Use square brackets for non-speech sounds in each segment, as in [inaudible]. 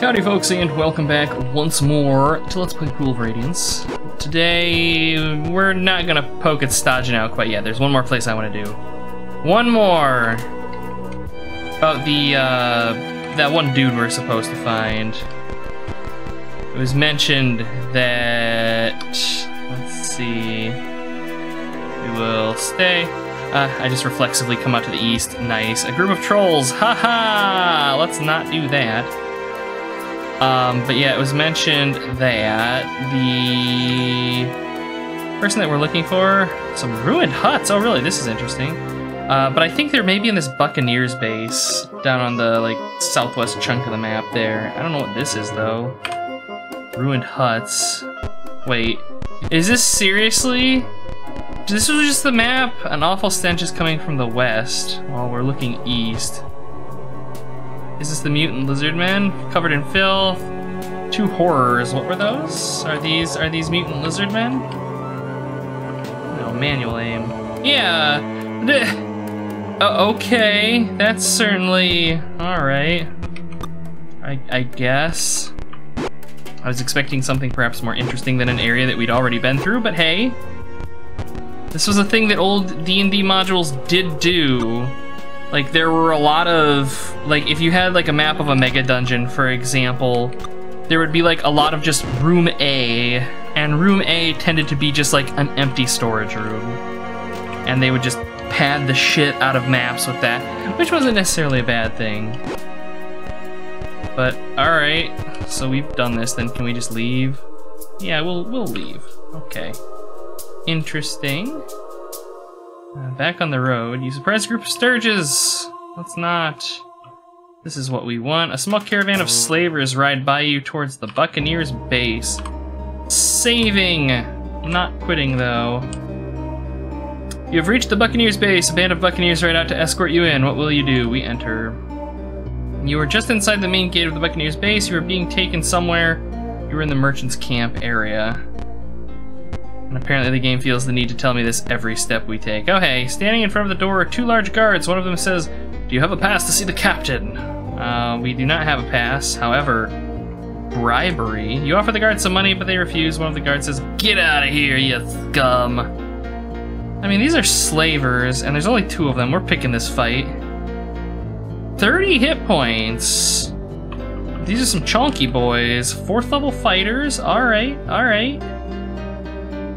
Howdy folks and welcome back once more to Let's Play Pool of Radiance. Today, we're not gonna poke at Stojanow quite yet. There's one more place I wanna do. One more! About the, uh, that one dude we're supposed to find. It was mentioned that, let's see, we will stay. Uh, I just reflexively come out to the east. Nice. A group of trolls. Haha! -ha! Let's not do that. Um, but yeah, it was mentioned that the person that we're looking for, some ruined huts. Oh, really? This is interesting. Uh, but I think they're maybe in this Buccaneers base down on the like southwest chunk of the map there. I don't know what this is though. Ruined huts. Wait, is this seriously? This was just the map. An awful stench is coming from the west while we're looking east. Is this the mutant lizard man covered in filth? Two horrors. What were those? Are these are these mutant lizard men? No, manual aim. Yeah. Uh, okay, that's certainly all right. I I guess. I was expecting something perhaps more interesting than an area that we'd already been through, but hey. This was a thing that old D&D modules did do like there were a lot of like if you had like a map of a mega dungeon, for example, there would be like a lot of just room A, and room A tended to be just like an empty storage room. And they would just pad the shit out of maps with that, which wasn't necessarily a bad thing. But alright, so we've done this, then can we just leave? Yeah, we'll we'll leave. Okay. Interesting. Uh, back on the road, you surprise a group of Stirges! Let's not. This is what we want. A small caravan of slavers ride by you towards the Buccaneers base. Saving! Not quitting, though. You have reached the Buccaneers base. A band of Buccaneers ride out to escort you in. What will you do? We enter. You are just inside the main gate of the Buccaneers base. You are being taken somewhere. You are in the merchant's camp area. And apparently the game feels the need to tell me this every step we take. Oh hey, standing in front of the door are two large guards. One of them says, do you have a pass to see the captain? Uh, we do not have a pass. However, bribery. You offer the guards some money, but they refuse. One of the guards says, get out of here, you scum. I mean, these are slavers, and there's only two of them. We're picking this fight. 30 hit points. These are some chonky boys. Fourth level fighters. All right, all right.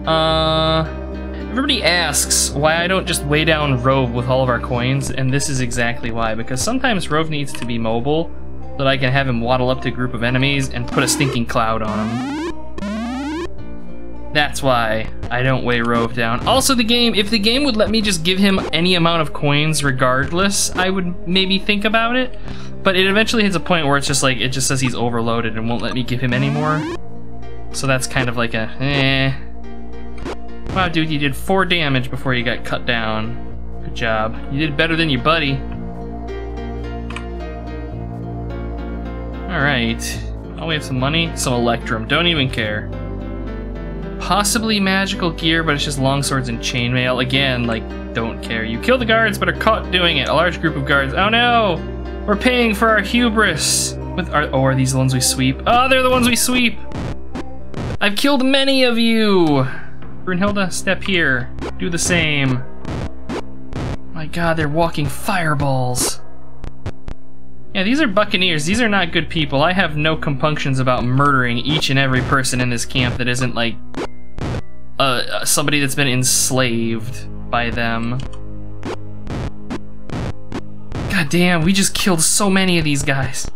Uh, everybody asks why I don't just weigh down Rove with all of our coins, and this is exactly why. Because sometimes Rove needs to be mobile, so that I can have him waddle up to a group of enemies and put a stinking cloud on him. That's why I don't weigh Rove down. Also, the game, if the game would let me just give him any amount of coins regardless, I would maybe think about it. But it eventually hits a point where it's just like, it just says he's overloaded and won't let me give him any more. So that's kind of like a, eh. Wow, dude, you did four damage before you got cut down. Good job. You did better than your buddy. Alright. Oh, we have some money? Some Electrum. Don't even care. Possibly magical gear, but it's just longswords and chainmail. Again, like, don't care. You kill the guards, but are caught doing it. A large group of guards. Oh no! We're paying for our hubris! With our, oh, are these the ones we sweep? Oh, they're the ones we sweep! I've killed many of you! Brunhilde, step here. Do the same. My god, they're walking fireballs. Yeah, these are buccaneers. These are not good people. I have no compunctions about murdering each and every person in this camp that isn't, like, uh, somebody that's been enslaved by them. God damn, we just killed so many of these guys.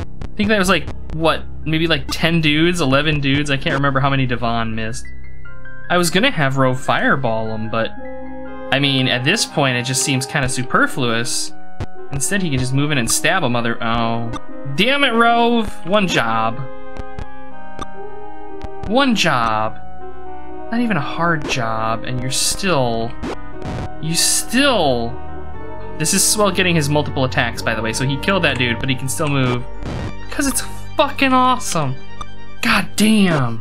I think that was like, what, maybe like 10 dudes, 11 dudes? I can't remember how many Devon missed. I was gonna have Rove fireball him, but I mean, at this point, it just seems kind of superfluous. Instead, he can just move in and stab a mother. Oh, damn it, Rove! One job. One job. Not even a hard job, and you're still. You still. This is Swell getting his multiple attacks, by the way, so he killed that dude, but he can still move. Because it's fucking awesome. God damn.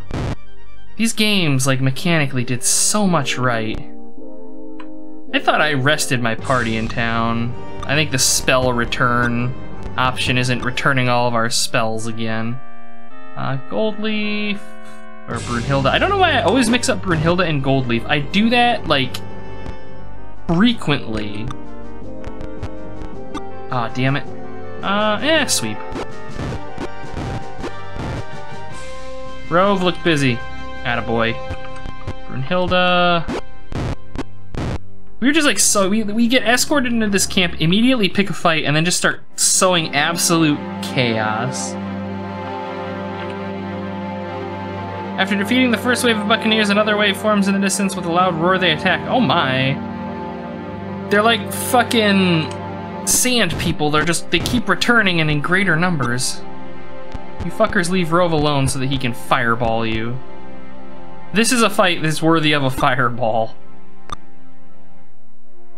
These games, like, mechanically did so much right. I thought I rested my party in town. I think the spell return. option isn't returning all of our spells again. Uh, Goldleaf or Brunhilde. I don't know why I always mix up Brunhilde and Goldleaf. I do that like frequently. Ah, oh, damn it. Uh, eh, sweep. Rove looked busy. Attaboy. Brunhilde. We were just like so we we get escorted into this camp, immediately pick a fight, and then just start sowing absolute chaos. After defeating the first wave of Buccaneers, another wave forms in the distance with a loud roar they attack. Oh my. They're like fucking sand people. They're just, they keep returning and in greater numbers. You fuckers leave Rove alone so that he can fireball you. This is a fight that's worthy of a fireball.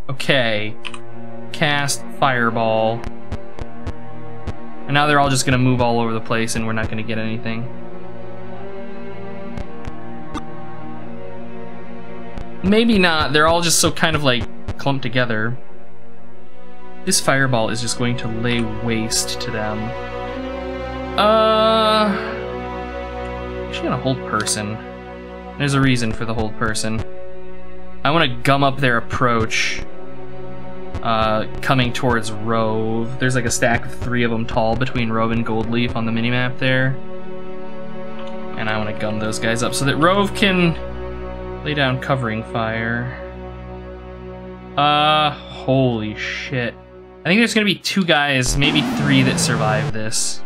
Okay. Cast fireball. And now they're all just gonna move all over the place and we're not gonna get anything. Maybe not. They're all just so kind of like clumped together. This fireball is just going to lay waste to them. Uh, actually gonna hold person. There's a reason for the hold person. I want to gum up their approach. Uh, coming towards Rove. There's like a stack of three of them tall between Rove and Goldleaf on the minimap there. And I want to gum those guys up so that Rove can Lay down covering fire. Uh, holy shit. I think there's gonna be two guys, maybe three that survive this.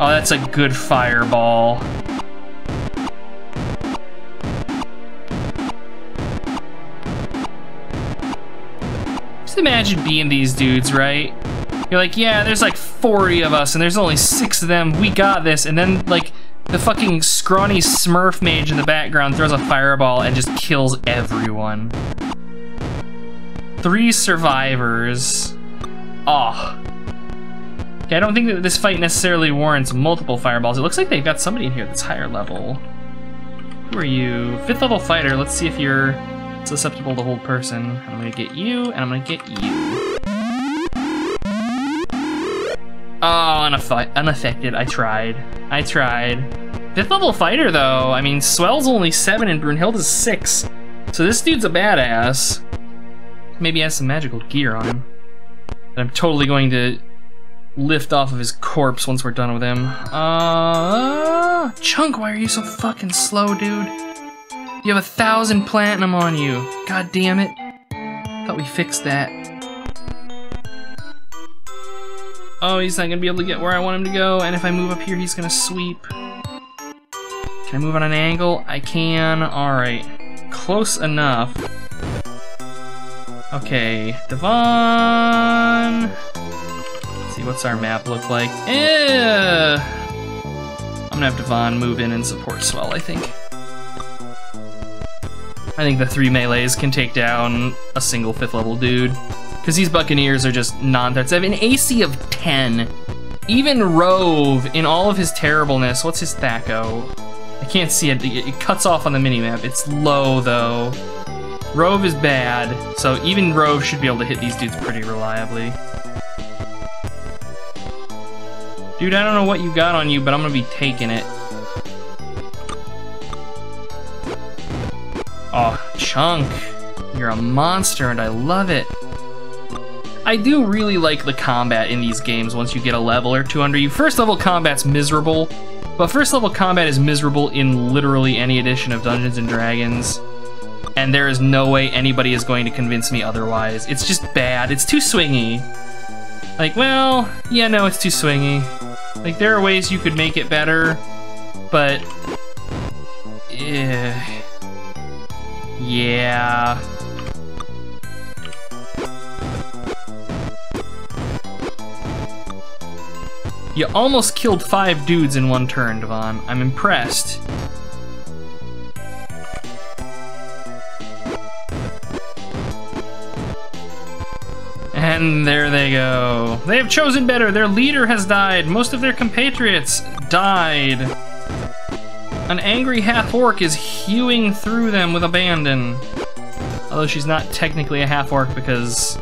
Oh, that's a good fireball. Imagine being these dudes, right? You're like, yeah, there's like 40 of us and there's only six of them, we got this, and then like, the fucking scrawny smurf mage in the background throws a fireball and just kills everyone. Three survivors. Oh. Okay, I don't think that this fight necessarily warrants multiple fireballs. It looks like they've got somebody in here that's higher level. Who are you? Fifth level fighter. Let's see if you're susceptible to hold person. I'm gonna get you, and I'm gonna get you. Oh, unaffected. I tried. I tried. Fifth level fighter, though. I mean, Swell's only seven and Brunhilde's six. So this dude's a badass. Maybe has some magical gear on him. And I'm totally going to lift off of his corpse once we're done with him. Uh, Chunk, why are you so fucking slow, dude? You have a thousand platinum on you. God damn it. Thought we fixed that. Oh, he's not gonna be able to get where I want him to go, and if I move up here, he's gonna sweep. Can I move on an angle? I can. Alright. Close enough. Okay, Devon. Let's see, what's our map look like? Eh. I'm gonna have Devon move in and support Swell, I think. I think the three melees can take down a single fifth level dude. Because these Buccaneers are just non-threats. I have an AC of 10. Even Rove, in all of his terribleness, what's his Thaco? I can't see it. It cuts off on the minimap. It's low, though. Rove is bad, so even Rove should be able to hit these dudes pretty reliably. Dude, I don't know what you got on you, but I'm gonna be taking it. Chunk. You're a monster, and I love it. I do really like the combat in these games once you get a level or two under you. First level combat's miserable, but first level combat is miserable in literally any edition of Dungeons and Dragons. And there is no way anybody is going to convince me otherwise. It's just bad. It's too swingy. Like, well, yeah, no, it's too swingy. Like, there are ways you could make it better, but... Yeah. Yeah. You almost killed five dudes in one turn, Devon. I'm impressed. And there they go. They have chosen better. Their leader has died. Most of their compatriots died. An angry half-orc is hewing through them with abandon. Although she's not technically a half-orc because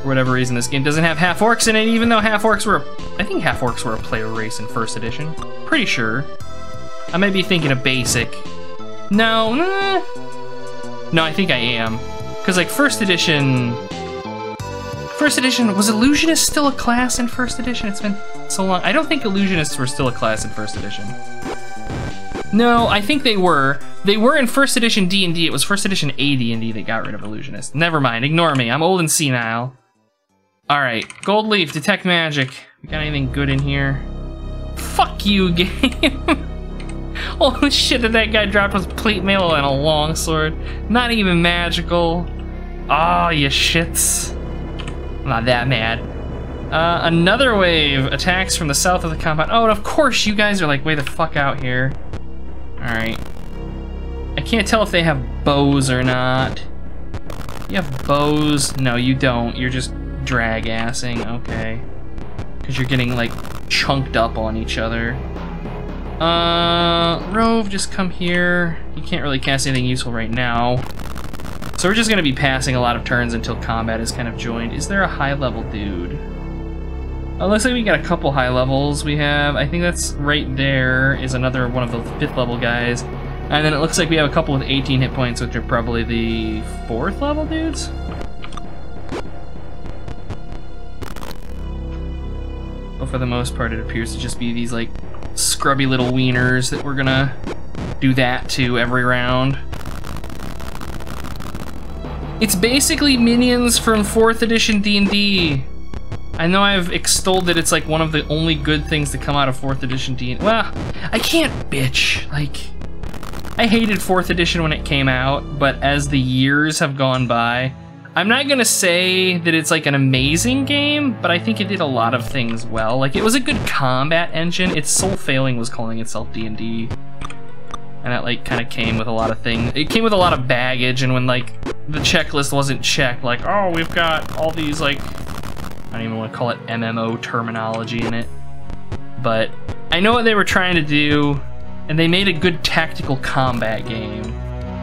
For whatever reason, this game doesn't have half orcs in it, even though half orcs were. I think half orcs were a player race in first edition. Pretty sure. I may be thinking of basic. No, nah. no, I think I am. Because like first edition, first edition was illusionist still a class in first edition? It's been so long. I don't think illusionists were still a class in first edition. No, I think they were. They were in first edition D&D. It was first edition AD&D that got rid of illusionist. Never mind. Ignore me. I'm old and senile. All right, Goldleaf, detect magic. We got anything good in here? Fuck you, [laughs] game. The shit that that guy dropped was plate mail and a longsword. Not even magical. Ah, oh, you shits. I'm not that mad. Uh, another wave attacks from the south of the compound. Oh, and of course you guys are like way the fuck out here. Alright. I can't tell if they have bows or not. You have bows? No, you don't. You're just drag assing. Okay. Because you're getting like chunked up on each other. Uh, Rove, just come here. You can't really cast anything useful right now. So we're just gonna be passing a lot of turns until combat is kind of joined. Is there a high level dude? Oh, looks like we got a couple high levels. We have, I think that's right there is another one of the fifth level guys. And then it looks like we have a couple with 18 hit points, which are probably the fourth level dudes? But for the most part, it appears to just be these, like, scrubby little wieners that we're gonna do that to every round. It's basically minions from 4th edition D&D. I know I've extolled that it's like one of the only good things to come out of 4th edition D&D. Well, I can't bitch. Like, I hated 4th edition when it came out, but as the years have gone by, I'm not gonna say that it's like an amazing game, but I think it did a lot of things well. Like it was a good combat engine. Its sole failing was calling itself D&D. And that like kind of came with a lot of things. It came with a lot of baggage and when like the checklist wasn't checked, like, oh, we've got all these like, I don't even want to call it MMO terminology in it. But I know what they were trying to do and they made a good tactical combat game.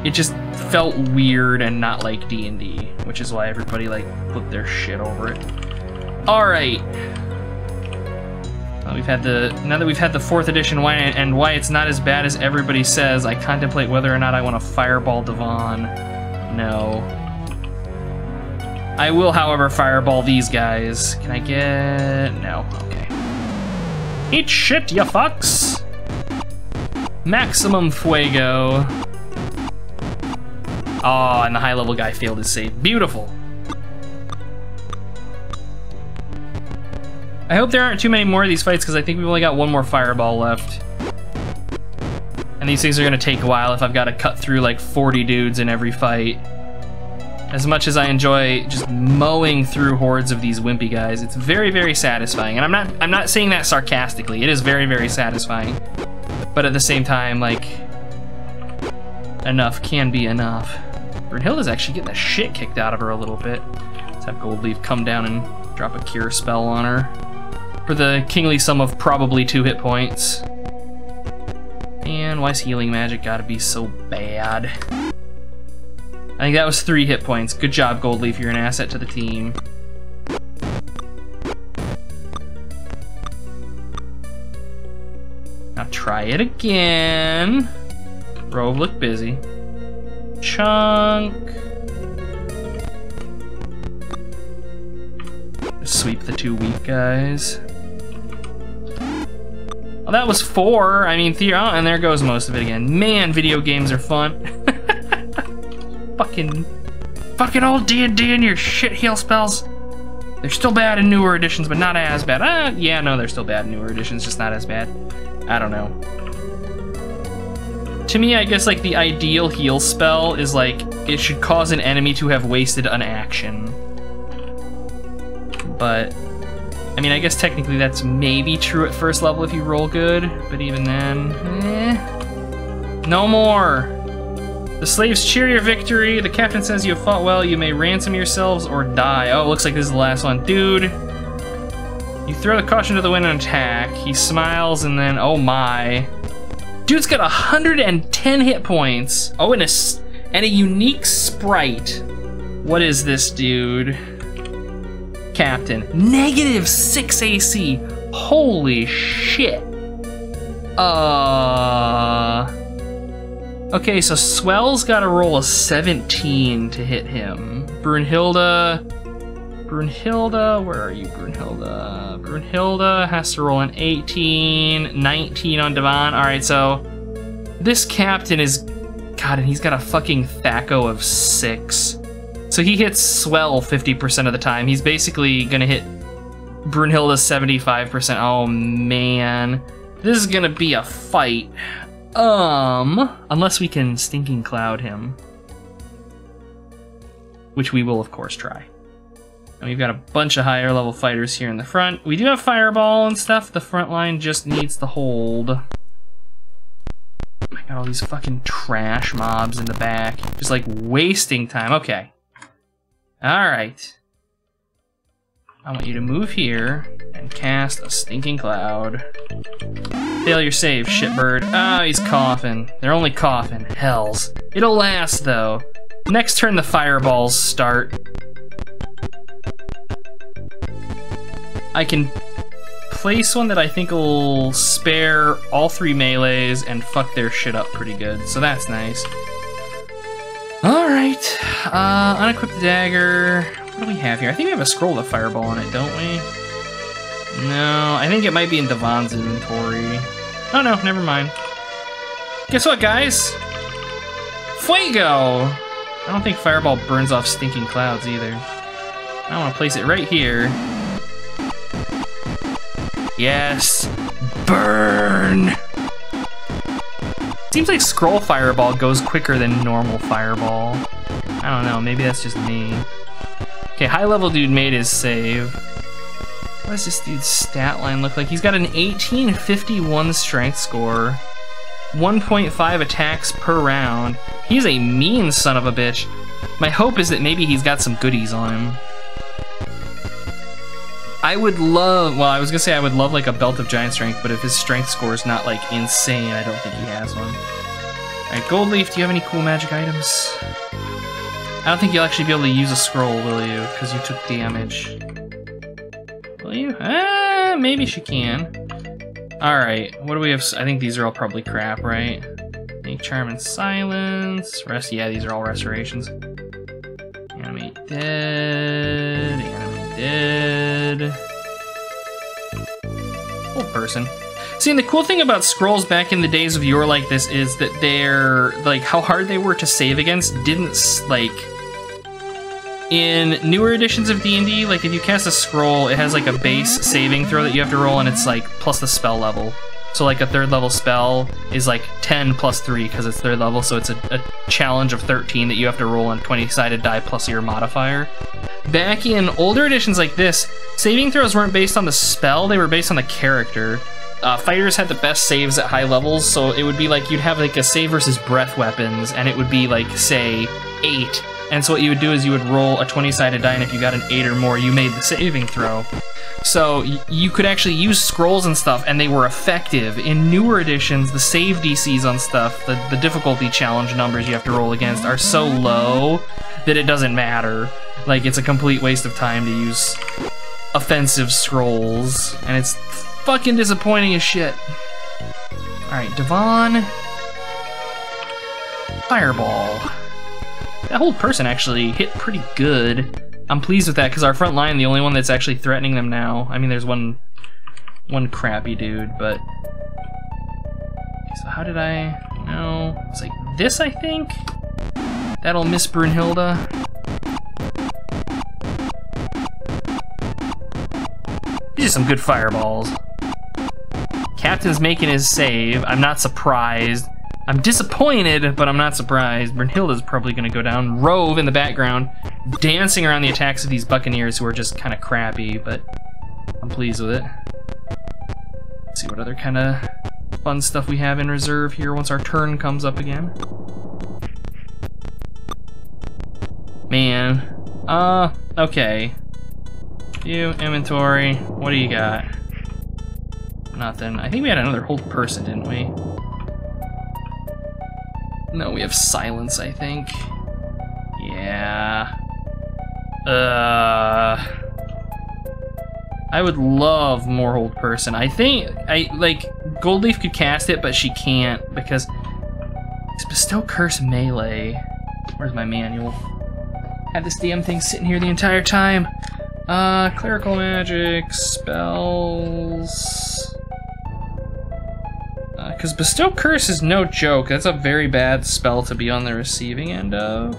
It just felt weird and not like D&D which is why everybody like put their shit over it. All right. Well, we've had the now that we've had the fourth edition why and why it's not as bad as everybody says. I contemplate whether or not I want to fireball Devon. No. I will, however, fireball these guys. Can I get no? Okay. Eat shit, you fucks. Maximum fuego. Oh, and the high level guy failed his save. Beautiful. I hope there aren't too many more of these fights because I think we've only got one more fireball left. And these things are gonna take a while if I've got to cut through like 40 dudes in every fight. As much as I enjoy just mowing through hordes of these wimpy guys, it's very, very satisfying. And I'm not I'm not saying that sarcastically. It is very, very satisfying. But at the same time, like enough can be enough. Brunhilde's actually getting the shit kicked out of her a little bit. Let's have Goldleaf come down and drop a cure spell on her. For the kingly sum of probably two hit points. And why's healing magic gotta be so bad? I think that was three hit points. Good job, Goldleaf. You're an asset to the team. Now try it again. Rove look busy. Chunk. Sweep the two weak guys. Well, that was four. I mean, Theo, oh, and there goes most of it again. Man, video games are fun. [laughs] fucking, fucking old D&D and your shit heal spells. They're still bad in newer editions, but not as bad. Ah, yeah, no, they're still bad in newer editions, just not as bad. I don't know to me, I guess like the ideal heal spell is like it should cause an enemy to have wasted an action. But I mean, I guess technically that's maybe true at first level if you roll good, but even then, eh. No more. The slaves cheer your victory. The captain says you have fought well. You may ransom yourselves or die. Oh, it looks like this is the last one. Dude, you throw the caution to the wind and attack. He smiles and then, oh my. Dude's got 110 hit points. Oh, and a, and a unique sprite. What is this, dude? Captain. Negative 6 AC. Holy shit. Uh. Okay, so Swell's got to roll a 17 to hit him. Brunhilde. Brunhilde, where are you, Brunhilde? Brunhilde has to roll an 18, 19 on Devon. All right, so this captain is, God, and he's got a fucking Thaco of six. So he hits Swell 50% of the time. He's basically gonna hit Brunhilde 75%. Oh man, this is gonna be a fight. Um, unless we can Stinking Cloud him. Which we will, of course, try. And we've got a bunch of higher level fighters here in the front. We do have Fireball and stuff. The front line just needs to hold. I got all these fucking trash mobs in the back. Just like wasting time. Okay. Alright. I want you to move here and cast a Stinking Cloud. Failure save, shitbird. Ah, oh, he's coughing. They're only coughing. Hells. It'll last, though. Next turn, the fireballs start. I can place one that I think will spare all three melees and fuck their shit up pretty good, so that's nice. Alright, uh, unequip the dagger. What do we have here? I think we have a scroll of fireball on it, don't we? No, I think it might be in Devon's inventory. Oh no, never mind. Guess what, guys? Fuego! I don't think Fireball burns off stinking clouds either. I want to place it right here. Yes! Burn! Seems like Scroll Fireball goes quicker than normal Fireball. I don't know, maybe that's just me. Okay, high level dude made his save. What does this dude's stat line look like? He's got an 1851 strength score, 1.5 attacks per round. He's a mean son of a bitch. My hope is that maybe he's got some goodies on him. I would love, well, I was gonna say I would love like a belt of giant strength, but if his strength score is not like insane, I don't think he has one. Alright, Goldleaf, do you have any cool magic items? I don't think you'll actually be able to use a scroll, will you? Because you took damage. Will you? Ah, maybe she can. Alright, what do we have? I think these are all probably crap, right? Snake Charm and Silence. Rest, yeah, these are all restorations. Animate Dead. Animate Dead. Hold person. See, and the cool thing about scrolls back in the days of yore like this is that they're, like, how hard they were to save against didn't, like, in newer editions of D&D, like if you cast a scroll, it has like a base saving throw that you have to roll and it's like plus the spell level. So like a third level spell is like 10 plus 3 because it's third level, so it's a, a, challenge of 13 that you have to roll on 20-sided die plus your modifier. Back in older editions like this, saving throws weren't based on the spell, they were based on the character. Uh, fighters had the best saves at high levels, so it would be like you'd have like a save versus breath weapons, and it would be like, say, 8 and so what you would do is you would roll a 20-sided die, and if you got an 8 or more, you made the saving throw. So you could actually use scrolls and stuff, and they were effective. In newer editions, the save DCs on stuff, the, the difficulty challenge numbers you have to roll against, are so low that it doesn't matter. Like, it's a complete waste of time to use offensive scrolls, and it's fucking disappointing as shit. Alright, Devon. Fireball. That hold person actually hit pretty good. I'm pleased with that because our front line, the only one that's actually threatening them now. I mean, there's one, one crappy dude, but. So how did I? No, it's like this, I think. That'll miss Brunhilde. These are some good fireballs. Captain's making his save. I'm not surprised. I'm disappointed, but I'm not surprised. Brunhilde's probably to go down. Rove in the background, dancing around the attacks of these Buccaneers who are just kind of crappy, but I'm pleased with it. Let's see what other kind of fun stuff we have in reserve here once our turn comes up again. Man. Uh, okay. You, inventory, what do you got? Nothing. I think we had another hold person, didn't we? No, we have silence, I think. Yeah. Uh. I would love more hold person. I think I like Goldleaf could cast it, but she can't because it's bestow curse melee. Where's my manual? Had this damn thing sitting here the entire time. Uh, clerical magic spells. Because bestow curse is no joke. That's a very bad spell to be on the receiving end of.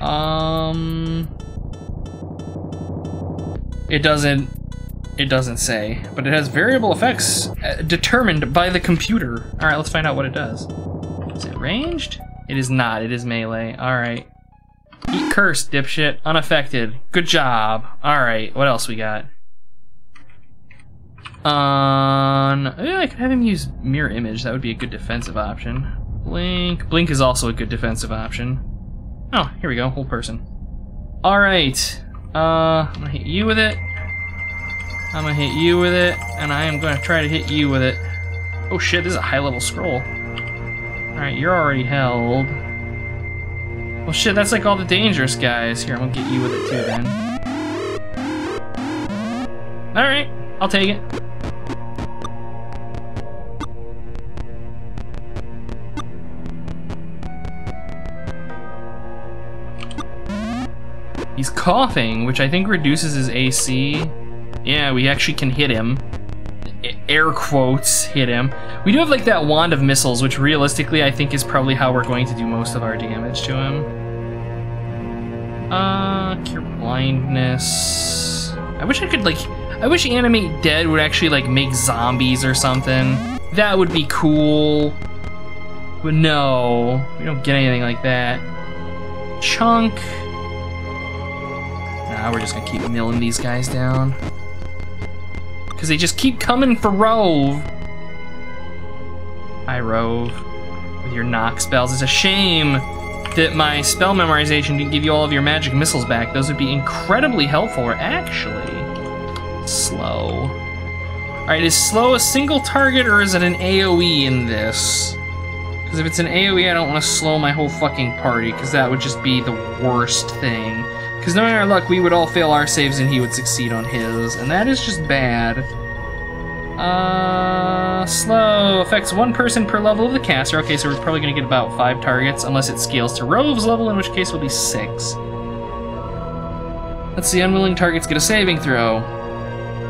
Um. It doesn't it doesn't say, but it has variable effects uh, determined by the computer. All right, let's find out what it does. Is it ranged? It is not, it is melee. All right. Eat curse, dipshit, unaffected. Good job. All right, what else we got? On, yeah, I could have him use mirror image. That would be a good defensive option. Blink, blink is also a good defensive option. Oh, here we go, hold person. All right, uh, I'm gonna hit you with it. I'm gonna hit you with it, and I am gonna try to hit you with it. Oh shit, this is a high level scroll. Alright, you're already held. Well shit, that's like all the dangerous guys. Here, I'm gonna get you with it too then. Alright, I'll take it. He's coughing, which I think reduces his AC. Yeah, we actually can hit him. Air quotes, hit him. We do have like that wand of missiles, which realistically I think is probably how we're going to do most of our damage to him. Uh, cure blindness. I wish I could like, I wish animate dead would actually like make zombies or something. That would be cool. But no, we don't get anything like that. Chunk. Now we're just gonna keep milling these guys down. Because they just keep coming for Rove. Hi, Rove. With your knock spells. It's a shame that my spell memorization didn't give you all of your magic missiles back. Those would be incredibly helpful, or actually, slow. Alright, is slow a single target, or is it an AoE in this? Because if it's an AoE, I don't want to slow my whole fucking party, because that would just be the worst thing. Because knowing our luck, we would all fail our saves and he would succeed on his, and that is just bad. Uh, slow affects one person per level of the caster. Okay, so we're probably gonna get about five targets, unless it scales to Rove's level, in which case will be six. Let's see, unwilling targets get a saving throw.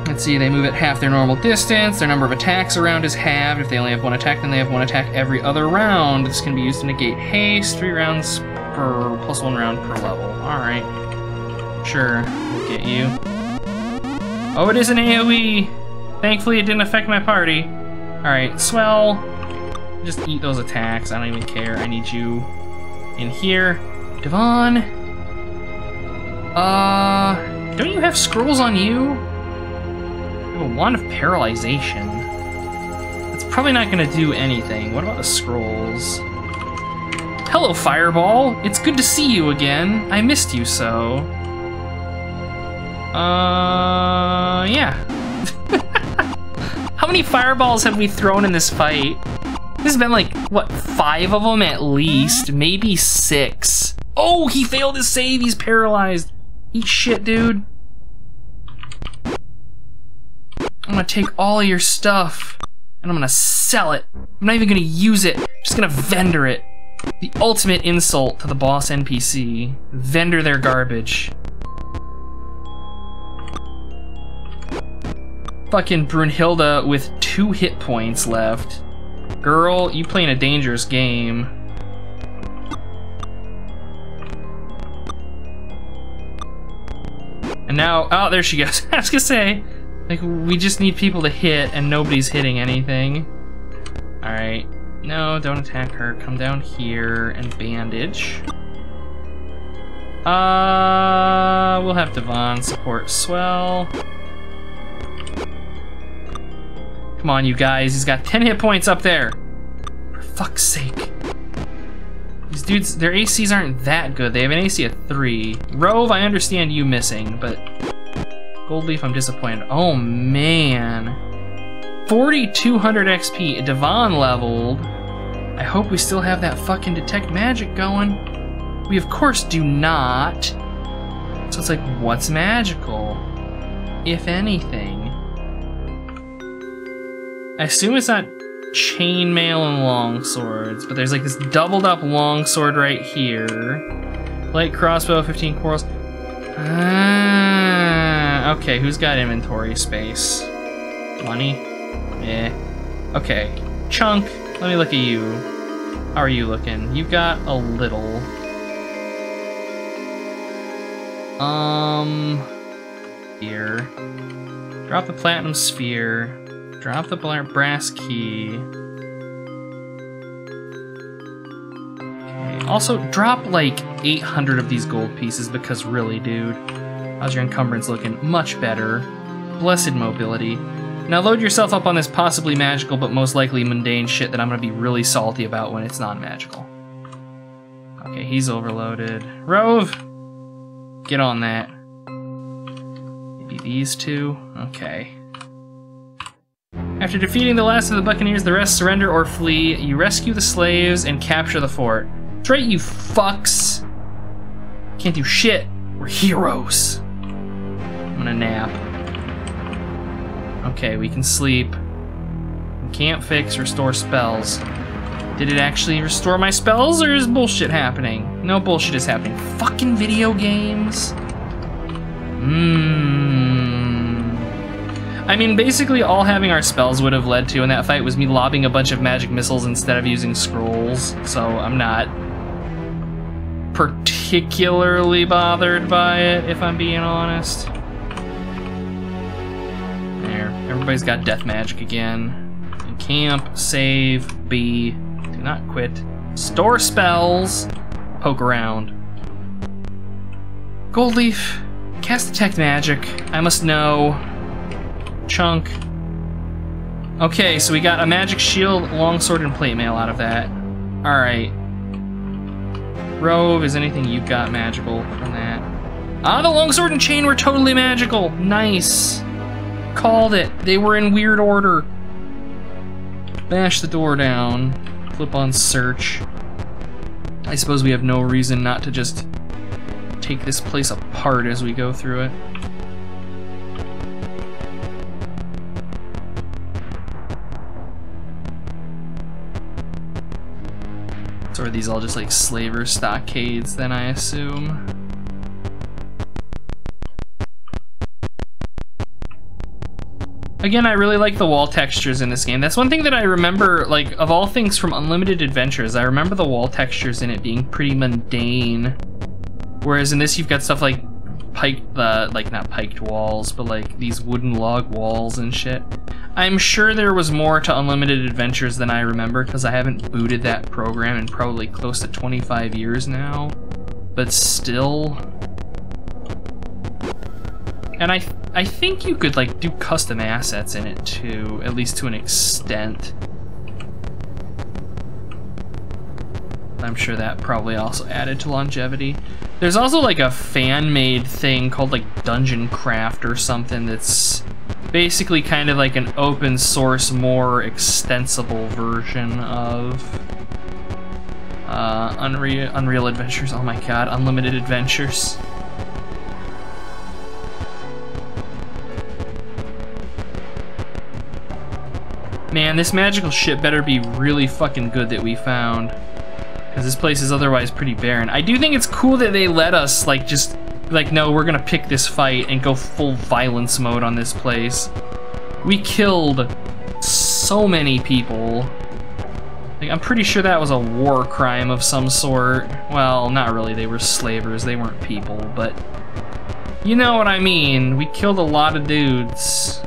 Let's see, they move at half their normal distance. Their number of attacks around is halved. If they only have one attack, then they have one attack every other round. This can be used to negate haste, three rounds per plus one round per level. Alright. Sure, we'll get you. Oh, it is an AoE! Thankfully, it didn't affect my party. Alright, swell. Just eat those attacks. I don't even care. I need you in here. Devon. Uh, don't you have scrolls on you? You have a wand of paralyzation. That's probably not gonna do anything. What about the scrolls? Hello, Fireball. It's good to see you again. I missed you so. Uh, yeah. [laughs] How many fireballs have we thrown in this fight? This has been like, what, five of them at least? Maybe six. Oh, he failed his save. He's paralyzed. Eat shit, dude. I'm gonna take all your stuff and I'm gonna sell it. I'm not even gonna use it. I'm just gonna vendor it. The ultimate insult to the boss NPC. Vendor their garbage. Fucking Brunhilde with two hit points left. Girl, you playing a dangerous game. And now, oh, there she goes. [laughs] I was gonna say, like, we just need people to hit and nobody's hitting anything. Alright. No, don't attack her. Come down here and bandage. Uh, we'll have Devon support Swell. Come on, you guys. He's got 10 hit points up there. For fuck's sake. These dudes, their ACs aren't that good. They have an AC of 3. Rove, I understand you missing, but... Goldleaf, I'm disappointed. Oh, man. 4,200 XP. Devon leveled. I hope we still have that fucking detect magic going. We of course do not. So it's like, what's magical? if anything. I assume it's not chainmail and long swords, but there's like this doubled up long sword right here. Light crossbow, 15 quarrels. Ah, okay, who's got inventory space? Money? Yeah. Okay. Chunk, let me look at you. How are you looking? You've got a little. Um, here. Drop the platinum sphere. Drop the brass key. Okay. Also, drop like 800 of these gold pieces because really, dude. How's your encumbrance looking? Much better. Blessed mobility. Now load yourself up on this possibly magical but most likely mundane shit that I'm gonna be really salty about when it's non-magical. Okay, he's overloaded. Rove! Get on that. Maybe these two? Okay. After defeating the last of the Buccaneers, the rest surrender or flee. You rescue the slaves and capture the fort. Straight, you fucks! Can't do shit. We're heroes. I'm gonna nap. Okay, we can sleep. We can't fix restore spells. Did it actually restore my spells, or is bullshit happening? No bullshit is happening. Fucking video games. Mmm. I mean, basically all having our spells would have led to in that fight was me lobbing a bunch of magic missiles instead of using scrolls, so I'm not particularly bothered by it, if I'm being honest. There, everybody's got death magic again. Camp, save, B, do not quit. Store spells. Poke around. Goldleaf. Cast detect magic. I must know. Chunk. Okay, so we got a magic shield, longsword, and plate mail out of that. Alright. Rove, is anything you've got magical from that? Ah, the longsword and chain were totally magical. Nice. Called it. They were in weird order. Bash the door down flip on search. I suppose we have no reason not to just take this place apart as we go through it. These all just like slaver stockades then I assume? Again, I really like the wall textures in this game. That's one thing that I remember, like, of all things from Unlimited Adventures, I remember the wall textures in it being pretty mundane. Whereas in this, you've got stuff like piked, uh, like, not piked walls, but like these wooden log walls and shit. I'm sure there was more to Unlimited Adventures than I remember, because I haven't booted that program in probably close to 25 years now. But still... And I I think you could like do custom assets in it too, at least to an extent. I'm sure that probably also added to longevity. There's also like a fan-made thing called like Dungeon Craft or something that's basically kind of like an open source, more extensible version of uh, Unreal, Unreal Adventures. Oh my god, Unlimited Adventures. Man, this magical shit better be really fucking good that we found. Because this place is otherwise pretty barren. I do think it's cool that they let us, like, just... Like, no, we're gonna pick this fight and go full violence mode on this place. We killed so many people. Like, I'm pretty sure that was a war crime of some sort. Well, not really, they were slavers, they weren't people, but... You know what I mean, we killed a lot of dudes.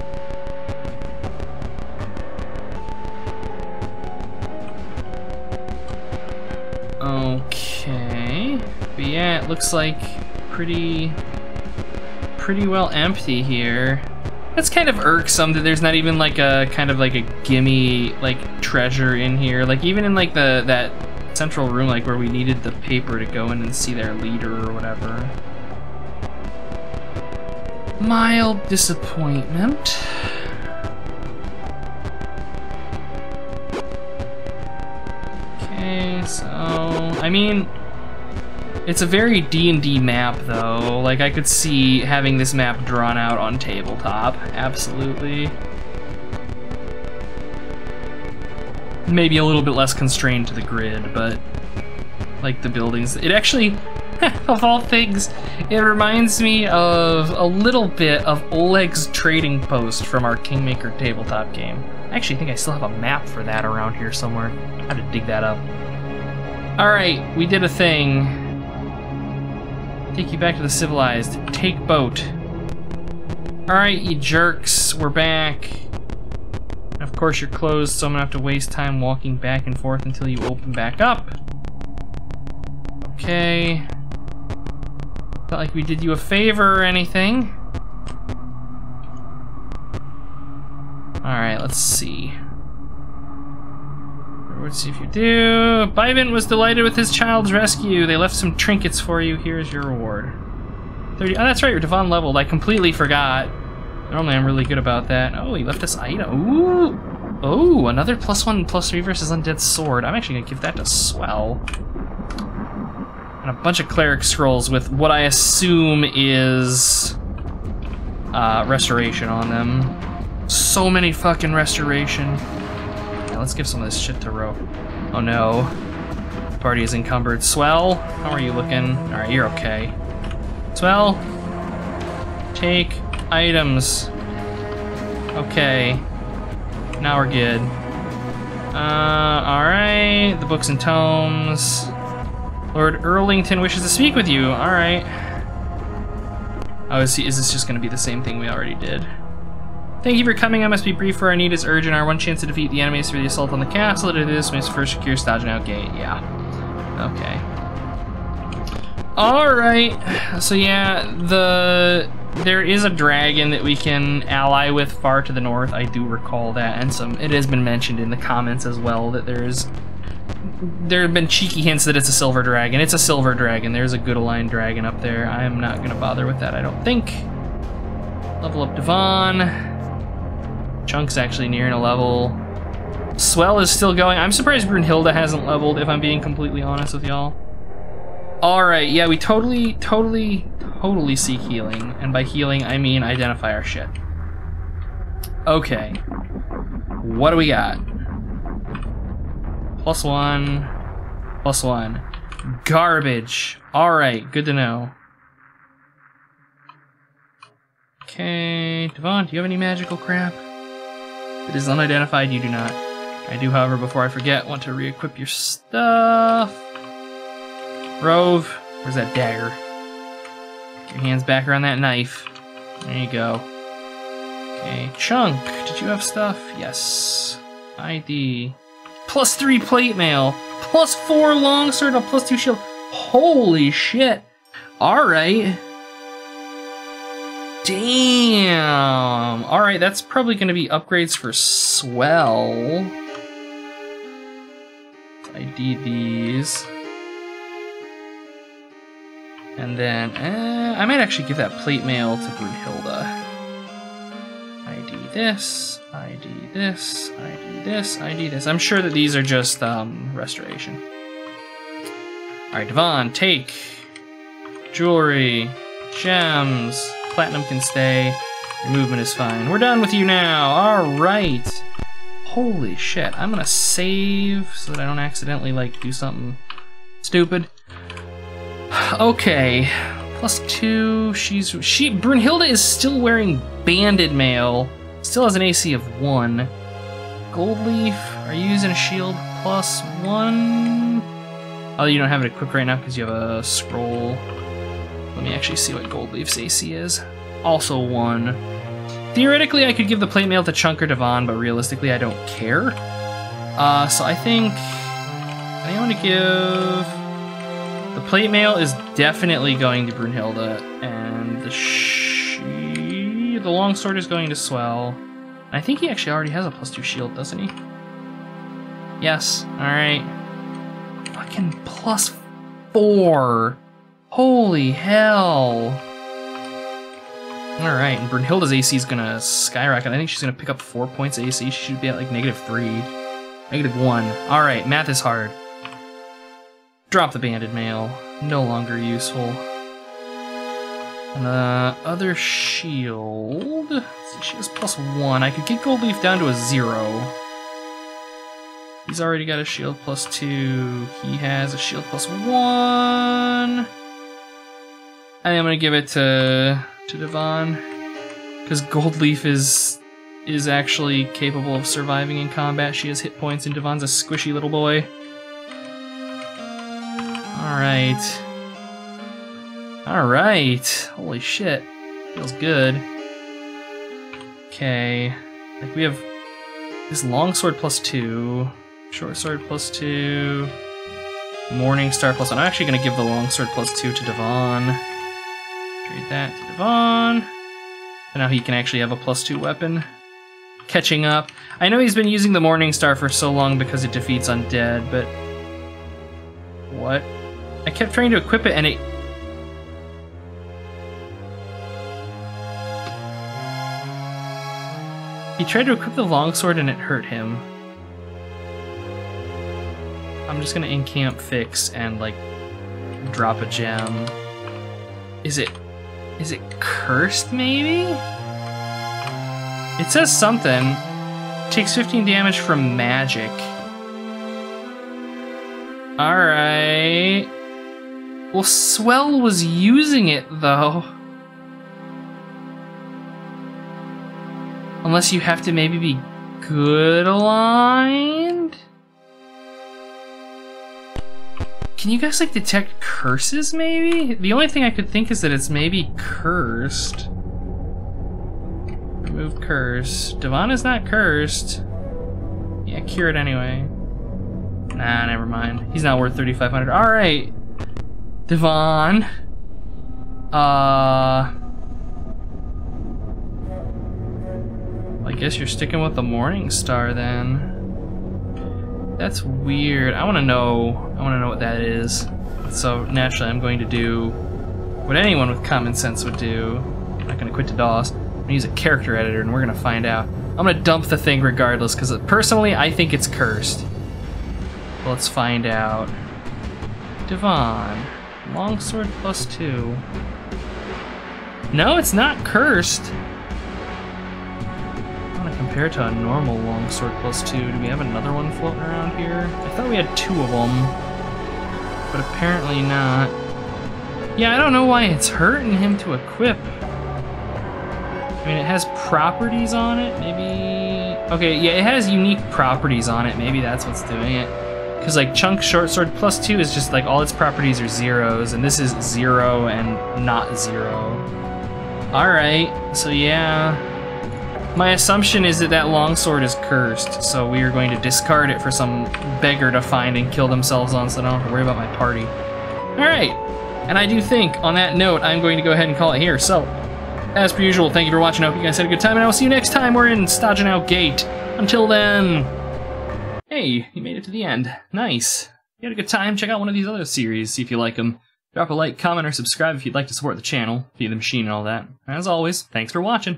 Looks like pretty, pretty well empty here. That's kind of irksome that there's not even like a kind of like a gimme like treasure in here. Like even in like the that central room like where we needed the paper to go in and see their leader or whatever. Mild disappointment. Okay, so I mean It's a very D&D map, though. Like, I could see having this map drawn out on tabletop. Absolutely. Maybe a little bit less constrained to the grid, but... Like, the buildings... It actually... [laughs] of all things, it reminds me of a little bit of Oleg's trading post from our Kingmaker tabletop game. I actually think I still have a map for that around here somewhere. I have to dig that up. Alright, we did a thing. Take you back to the civilized. Take boat. Alright, you jerks, we're back. Of course you're closed, so I'm gonna have to waste time walking back and forth until you open back up. Okay. Not like we did you a favor or anything. Alright, let's see. See if you do. Bivin was delighted with his child's rescue. They left some trinkets for you. Here's your reward. 30. Oh, that's right, you're Devon leveled. I completely forgot. Normally I'm really good about that. Oh, he left this item. Ooh! Oh, another plus one, plus three versus undead sword. I'm actually gonna give that to Swell. And a bunch of cleric scrolls with what I assume is uh, restoration on them. So many fucking restoration. Let's give some of this shit to Ro. Oh no. Party is encumbered. Swell, how are you looking? Alright, you're okay. Swell, take items. Okay. Now we're good. Uh, alright. The books and tomes. Lord Earlington wishes to speak with you. Alright. Oh, is, he, is this just going to be the same thing we already did? Thank you for coming. I must be brief, for our need is urgent. Our one chance to defeat the enemies through the assault on the castle. To do this, we must first secure Stojanow Gate. Yeah. Okay. Alright. So yeah, the there is a dragon that we can ally with far to the north. I do recall that, and some it has been mentioned in the comments as well that there's there have been cheeky hints that it's a silver dragon. It's a silver dragon. There's a good aligned dragon up there. I am not going to bother with that, I don't think. Level up Devon. Chunk's actually nearing a level. Swell is still going. I'm surprised Brunhilde hasn't leveled, if I'm being completely honest with y'all. Alright, yeah, we totally, totally, totally seek healing. And by healing, I mean identify our shit. Okay. What do we got? Plus one. Plus one. Garbage. Alright, good to know. Okay, Devon, do you have any magical crap? It is unidentified, you do not. I do, however, before I forget, want to re-equip your stuff. Rove, where's that dagger? Get your hands back around that knife. There you go. Okay, Chunk, did you have stuff? Yes. ID. Plus three plate mail. Plus four longsword, a plus two shield. Holy shit. Alright. Damn. Alright, that's probably going to be upgrades for Swell. ID these. And then, eh, I might actually give that plate mail to Brunhilde. ID this, ID this, ID this, ID this. I'm sure that these are just um, restoration. Alright, Devon, take jewelry, gems, platinum can stay. Your movement is fine. We're done with you now. All right. Holy shit. I'm gonna save so that I don't accidentally like do something stupid. Okay. Plus two. She's she Brunhilde is still wearing banded mail. Still has an AC of one. Goldleaf. Are you using a shield plus one? Oh, you don't have it equipped right now because you have a scroll. Let me actually see what Goldleaf's AC is. Also one. Theoretically, I could give the plate mail to Chunk or Devon, but realistically, I don't care. Uh, so I think I I'm gonna give the plate mail is definitely going to Brunhilde, and the she the longsword is going to Swell. I think he actually already has a plus two shield, doesn't he? Yes. All right. Fucking plus four. Holy hell. Alright, and Brunhilde's AC is gonna skyrocket. I think she's gonna pick up four points AC. She should be at like negative three. Negative one. Alright, math is hard. Drop the banded mail. No longer useful. And the other shield. See, she has plus one. I could get Goldleaf down to a zero. He's already got a shield plus two. He has a shield plus one. I am gonna give it to to Devon because Goldleaf is is actually capable of surviving in combat. She has hit points, and Devon's a squishy little boy. All right, all right. Holy shit, feels good. Okay, like we have this longsword plus two. Short sword plus two. Morning Star plus one. I'm actually to give the longsword plus two to Devon. Trade that to Devon. And now he can actually have a plus two weapon. Catching up. I know he's been using the Morning Star for so long because it defeats undead, but... What? I kept trying to equip it and it... He tried to equip the longsword and it hurt him. I'm just gonna encamp fix and like drop a gem. Is it is it cursed maybe? It says something. Takes 15 damage from magic. Alright. Well, Swell was using it though. Unless you have to maybe be good aligned? Can you guys like detect curses maybe? The only thing I could think is that it's maybe cursed. Remove curse. Devon is not cursed. Yeah, cure it anyway. Nah, never mind. He's not worth 3,500. Alright. Devon. Uh... I guess you're sticking with the Morning Star then. That's weird. I want to know. I want to know what that is. So naturally, I'm going to do what anyone with common sense would do. I'm not going to quit to DOS. I'm going to use a character editor, and we're going to find out. I'm going to dump the thing regardless, because uh, personally, I think it's cursed. Let's find out. Devon. Longsword plus two. No, it's not cursed I want to compare to a normal longsword plus two. Do we have another one floating around here? I thought we had two of them, but apparently not. Yeah, I don't know why it's hurting him to equip. I mean, it has properties on it, maybe... Okay, yeah, it has unique properties on it. Maybe that's what's doing it. Because, like, Chunk Short Sword plus two is just, like, all its properties are zeros, and this is zero and not zero. Alright, so yeah... My assumption is that that longsword is cursed, so we are going to discard it for some beggar to find and kill themselves on so I don't have to worry about my party. Alright, and I do think, on that note, I'm going to go ahead and call it here. So, as per usual, thank you for watching. I hope you guys had a good time, and I will see you next time. We're in Stojanow Gate. Until then, hey, you made it to the end. Nice. You had a good time? Check out one of these other series, see if you like them. Drop a like, comment, or subscribe if you'd like to support the channel, via the machine and all that. As always, thanks for watching.